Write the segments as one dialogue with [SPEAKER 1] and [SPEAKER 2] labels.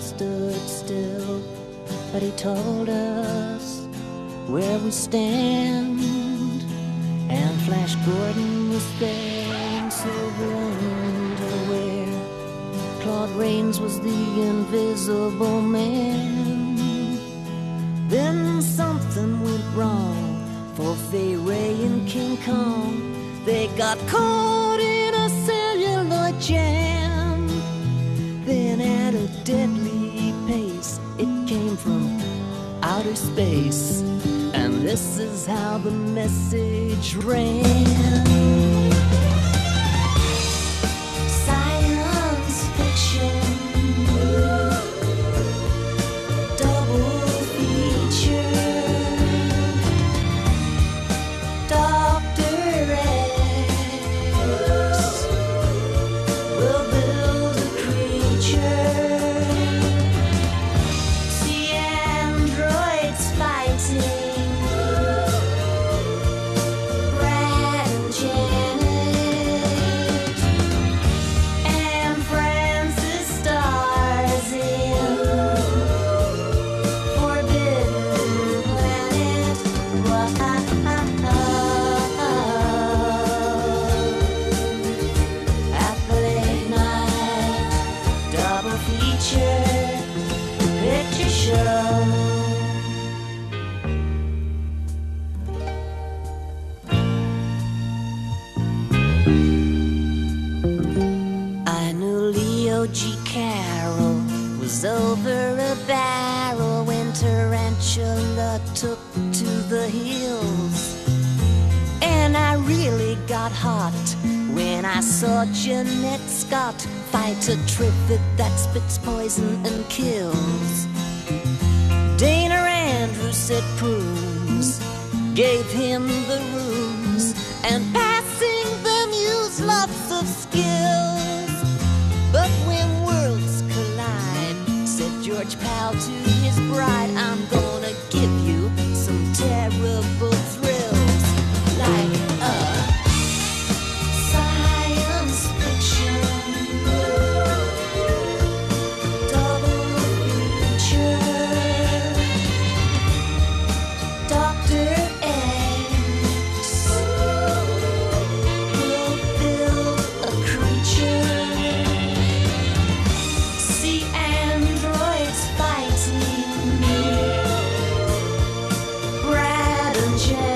[SPEAKER 1] stood still, but he told us where we stand. And Flash Gordon was there in silver underwear. Claude Rains was the invisible man. Then something went wrong for Fay Ray and King Kong. They got caught in space. And this is how the message ran. Leo G. Carroll was over a barrel when Tarantula took to the hills. And I really got hot when I saw Jeanette Scott fight a trivet that spits poison and kills. Dana Andrews said prunes gave him the rooms and passing them used lots of skills. Gonna you Brad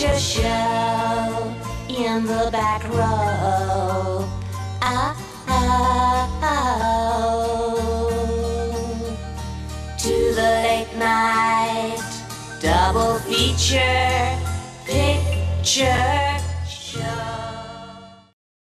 [SPEAKER 1] picture show in the back row. Ah, ah, oh. To the late night double feature Jack.